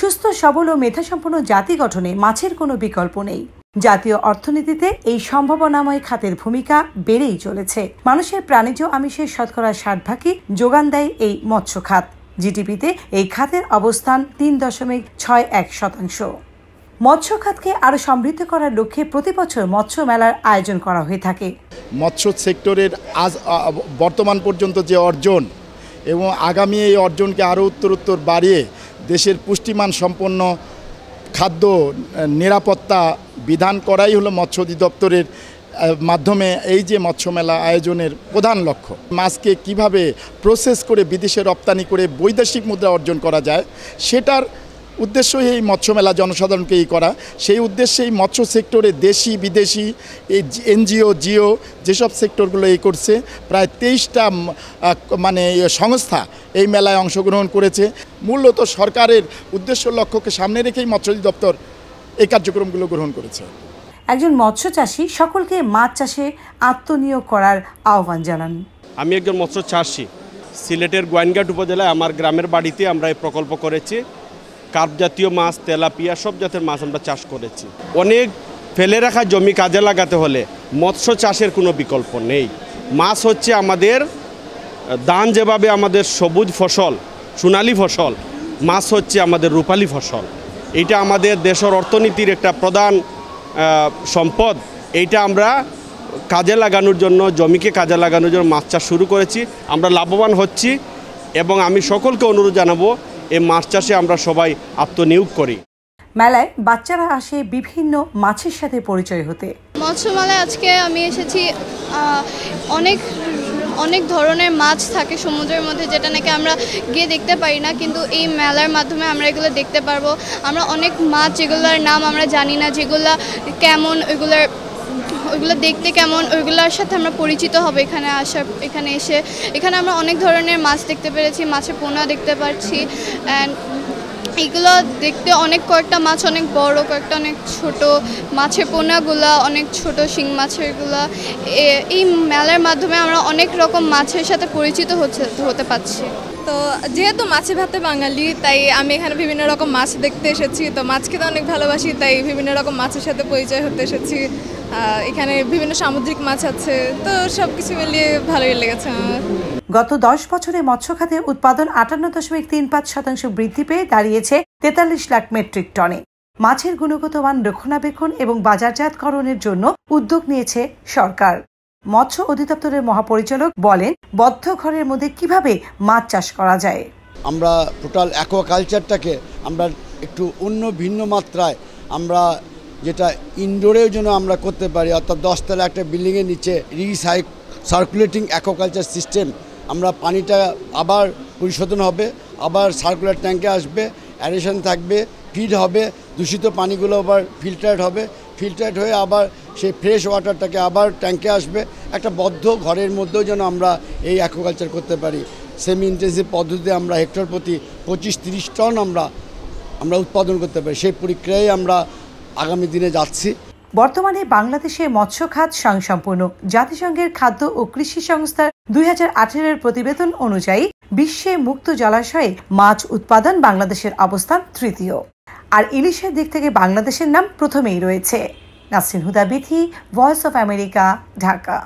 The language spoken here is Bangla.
সুস্থ, সবল ও মেধাসম্পন্ন জাতি গঠনে মাছের কোনো বিকল্প নেই। জাতীয় অর্থনীতিতে এই সম্ভাবনাময় খাতের ভূমিকা বেড়েই চলেছে। মানুষের প্রাণীজ আমিষের শতকরা ষাট ভাগই যোগান দেয় এই মৎস্য খাত। জিডিপিতে এই খাতের অবস্থান তিন দশমিক ছয় এক শতাংশ। মৎস্য খাতকে আরও সমৃদ্ধ করার লক্ষ্যে প্রতি বছর মৎস্য মেলার আয়োজন করা হয়ে থাকে। মৎস্য সেক্টরের আজ বর্তমান পর্যন্ত যে অর্জন এবং আগামী এই অর্জনকে আরও উত্তরোত্তর বাড়িয়ে দেশের পুষ্টিমান সম্পন্ন খাদ্য নিরাপত্তা বিধান করাই হলো মৎস্য অধিদপ্তরের মাধ্যমে এই যে মৎস্যমেলা আয়োজনের প্রধান লক্ষ্য। মাছকে কীভাবে প্রসেস করে বিদেশে রপ্তানি করে বৈদেশিক মুদ্রা অর্জন করা যায়, সেটার উদ্দেশ্যই এই মৎস্য মেলা জনসাধারণকে এই করা। সেই উদ্দেশ্যে এই মৎস্য সেক্টরে দেশি বিদেশি এই এনজিও জিও যেসব সেক্টরগুলো এই করছে প্রায় তেইশটা মানে সংস্থা এই মেলায় অংশগ্রহণ করেছে। মূলত সরকারের উদ্দেশ্য লক্ষ্যকে সামনে রেখেই মৎস্য দপ্তর এই কার্যক্রমগুলো গ্রহণ করেছে। একজন মৎস্য চাষী সকলকে মাছ চাষে আত্মনিয়োগ করার আহ্বান জানান। আমি একজন মৎস্য চাষি সিলেটের গোয়াইনঘাট উপজেলায় আমার গ্রামের বাড়িতে আমরা এই প্রকল্প করেছি। কার্প জাতীয় মাছ, তেলাপিয়া, সব জাতের মাছ আমরা চাষ করেছি। অনেক ফেলে রাখা জমি কাজে লাগাতে হলে মৎস্য চাষের কোনো বিকল্প নেই। মাছ হচ্ছে আমাদের দান যেভাবে আমাদের সবুজ ফসল, সোনালি ফসল, মাছ হচ্ছে আমাদের রূপালী ফসল। এইটা আমাদের দেশের অর্থনীতির একটা প্রধান সম্পদ। এইটা আমরা কাজে লাগানোর জন্য, জমিকে কাজে লাগানোর জন্য মাছ চাষ শুরু করেছি। আমরা লাভবান হচ্ছি এবং আমি সকলকে অনুরোধ জানাব এই মাছ চাষে আমরা সবাই আত্মনিয়োগ করি। মেলায় বাচ্চারা আসে বিভিন্ন মাছের সাথে পরিচয় হতে। মৎস্যমেলায় আজকে আমি এসেছি অনেক অনেক ধরনের মাছ থাকে সমুদ্রের মধ্যে যেটা নাকি আমরা গিয়ে দেখতে পারি না কিন্তু এই মেলার মাধ্যমে আমরা এগুলো দেখতে পারব। আমরা অনেক মাছ যেগুলোর নাম আমরা জানি না যেগুলো কেমন ওইগুলোর ওইগুলো দেখতে কেমন? ওইগুলোর সাথে আমরা পরিচিত হব এখানে আসার, এখানে এসে। এখানে আমরা অনেক ধরনের মাছ দেখতে পেরেছি, মাছের পোনা দেখতে পাচ্ছি অ্যান্ড এগুলো দেখতে অনেক কয়েকটা মাছ, অনেক বড়, কয়েকটা অনেক ছোট। মাছের পোনাগুলা অনেক ছোট, শিং মাছেরগুলা এই মেলার মাধ্যমে আমরা অনেক রকম মাছের সাথে পরিচিত হচ্ছে, হতে পারছি। তো যেহেতু মাছে ভাতে বাঙালি, তাই আমি এখানে বিভিন্ন রকম মাছ দেখতে এসেছি। তো মাছ খেতে অনেক ভালোবাসি, তাই বিভিন্ন রকম মাছের সাথে পরিচয় হতে এসেছি। এখানে বিভিন্ন সামুদ্রিক মাছ আছে, তো সব কিছু মিলিয়ে ভালোই লেগেছে আমার। গত দশ বছরে মৎস্য খাতের উৎপাদন আটান্ন দশমিক তিন পাঁচ শতাংশ বৃদ্ধি পেয়ে দাঁড়িয়েছে তেতাল্লিশ লাখ মেট্রিক টনে। মাছের গুণগত মান রক্ষণাবেক্ষণ এবং বাজারজাতকরণের জন্য উদ্যোগ নিয়েছে সরকার। মৎস্য অধিদপ্তরের মহাপরিচালক বলেন, বদ্ধ ঘরের মধ্যে কীভাবে মাছ চাষ করা যায়? আমরা টোটাল অ্যাকোয়াকালচারটাকে আমরা একটু অন্য ভিন্ন মাত্রায় আমরা যেটা ইনডোরেও যেন আমরা করতে পারি, অর্থাৎ দশতলা একটা বিল্ডিংয়ের নিচে রিসাইক, সার্কুলেটিং অ্যাকোয়াকালচার সিস্টেম, আমরা পানিটা আবার পরিশোধন হবে, আবার সার্কুলার ট্যাঙ্কে আসবে, অ্যারেশন থাকবে, ফিড হবে, দূষিত পানিগুলো আবার ফিল্টার্ড হবে, ফিল্টার্ড হয়ে আবার সেই ফ্রেশ ওয়াটারটাকে আবার ট্যাঙ্কে আসবে। একটা বদ্ধ ঘরের মধ্যেও যেন আমরা এই অ্যাকোয়াকালচার করতে পারি। সেমি ইন্টেন্সিভ পদ্ধতিতে আমরা হেক্টর প্রতি পঁচিশ তিরিশ টন আমরা আমরা উৎপাদন করতে পারি। সেই প্রক্রিয়ায় আমরা আগামী দিনে যাচ্ছি। বর্তমানে বাংলাদেশে মৎস্য খাত স্বয়ংসম্পূর্ণ। জাতিসংঘের খাদ্য ও কৃষি সংস্থার দুই হাজার প্রতিবেদন অনুযায়ী বিশ্বে মুক্ত জলাশয়ে মাছ উৎপাদন বাংলাদেশের অবস্থান তৃতীয়। আর ইলিশের দিক থেকে বাংলাদেশের নাম প্রথমেই রয়েছে। नासिर हुदा भी थी वॉइस ऑफ़ अमेरिका ढाका